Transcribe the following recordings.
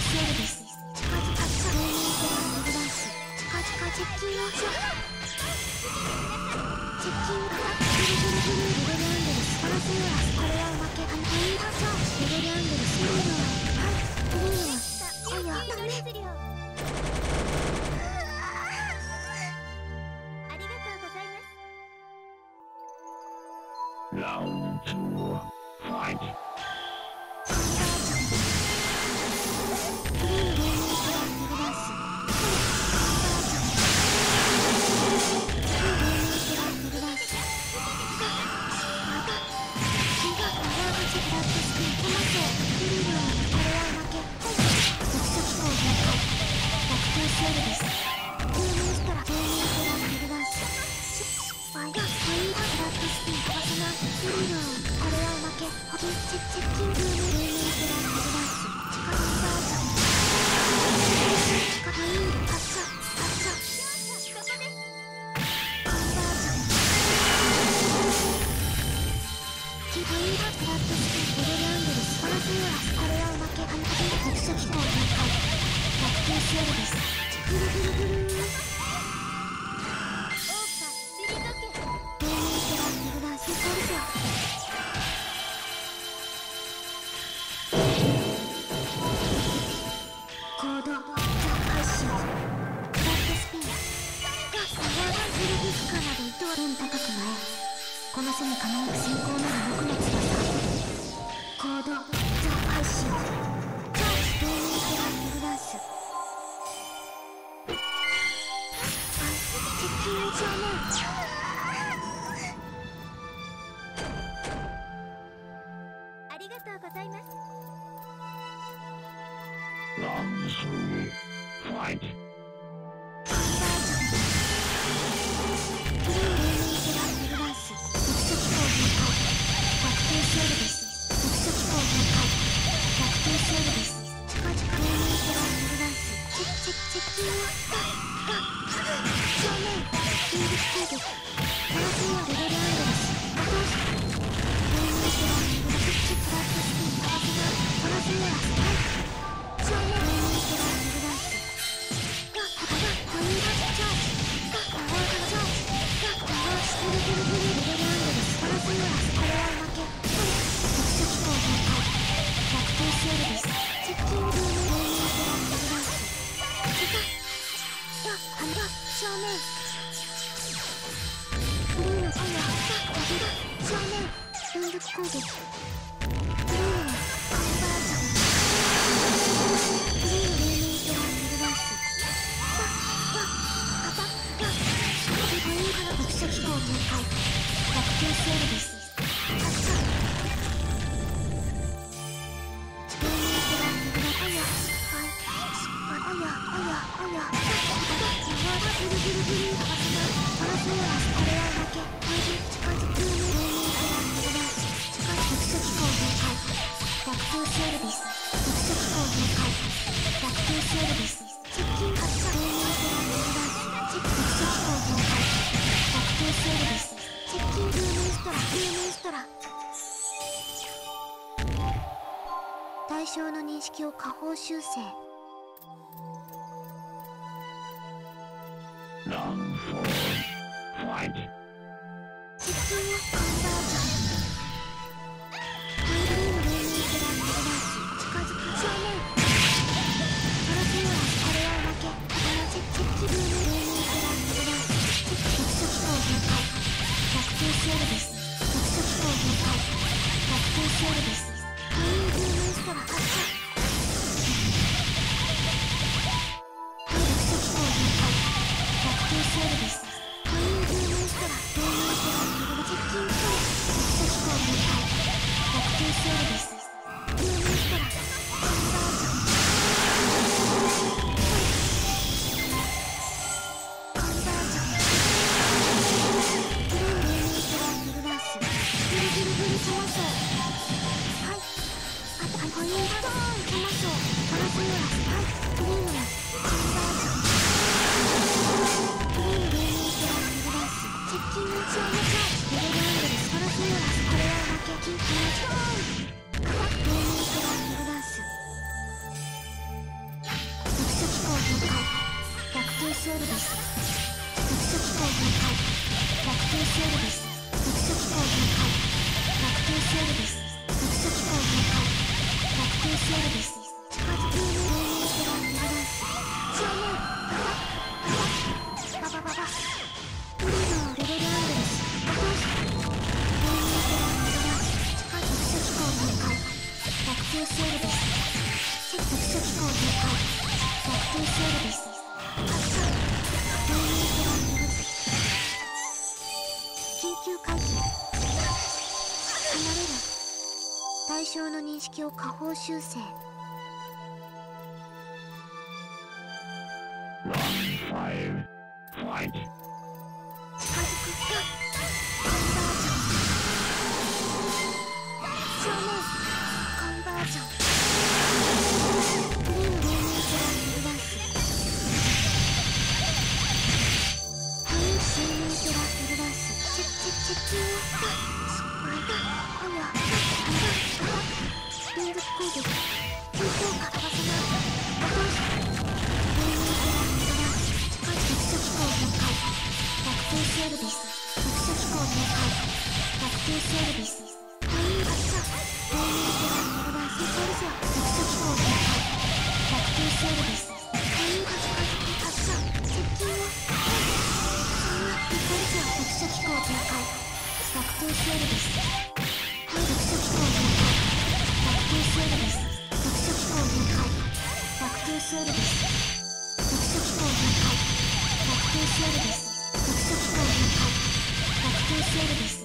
シエルです近づかっちゃ両面キャラメルダンス近々接近をしよ接近アタックグルグルグルレベルアンデルスパラセオラスこれはおまけあのポイントチャージレベルアンデルスグリーンははいグリーンはおやダメありがとうございま近正面面連続攻撃ブルーのカンバージョンブルーの黎明キャラメルダンスわわアタックがポインから特殊機構崩壊逆転セールですカッサ黎明キャラメルダンスあや。はこれは負けセールです特殊機構崩壊逆転セールです接近発射黎明キャラメルダンスチェック特殊機構崩壊逆転セールです接近ルーメンストラルーメンストラ対象の認識を下方修正 Round four. Fight. 接近をカンバージョシェルです象の認識を下方修正。Five. Fight. 近づくかコンバージョン正面コンバージョングリーンルーミングランドダンスハイルーミングランドダンスチェッチェッチェッチュー失敗だ攻撃急降下合わせない落とすルーミングランドダンス近づく特殊機構展開学生セールです特殊機構展開学生セールです逆空セ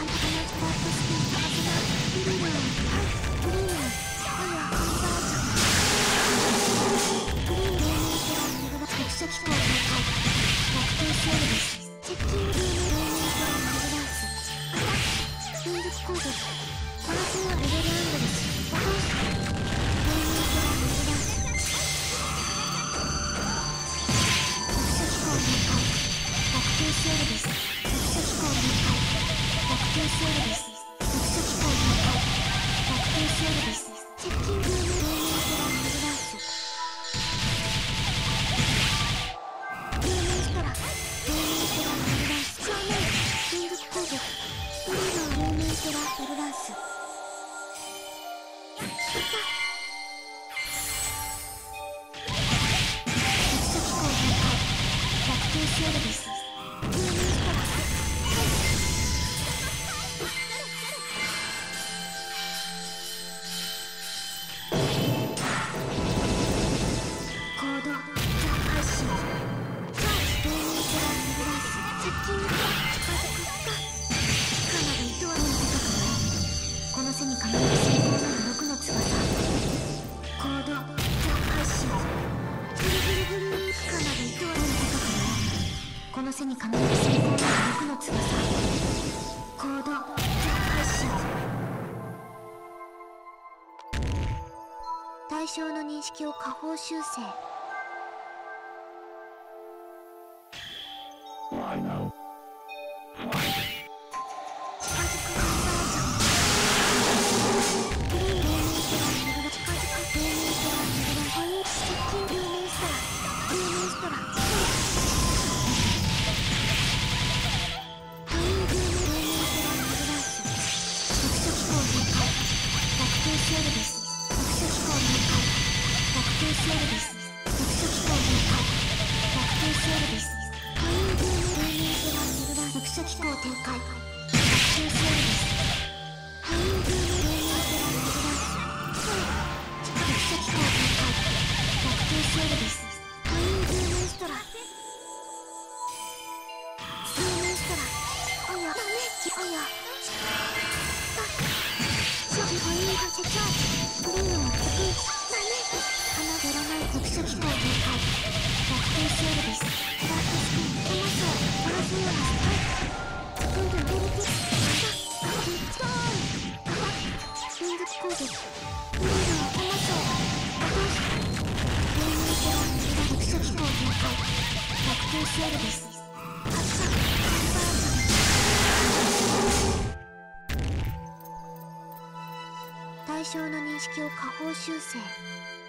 ガラスのレベルアングルス落とす。逆背に輝く閃光なる6の翼コードザ配信対象の認識を下方修正シールです特殊機械展開特定シェルですコインーム導入セラセルラ特殊機構展開特定シェルですコインーム導入セラセルラ特殊機構展開特定シェルですコインームストラブールストラおよダメージおよあっ初期コインがセキュア対象の認識を下方修正。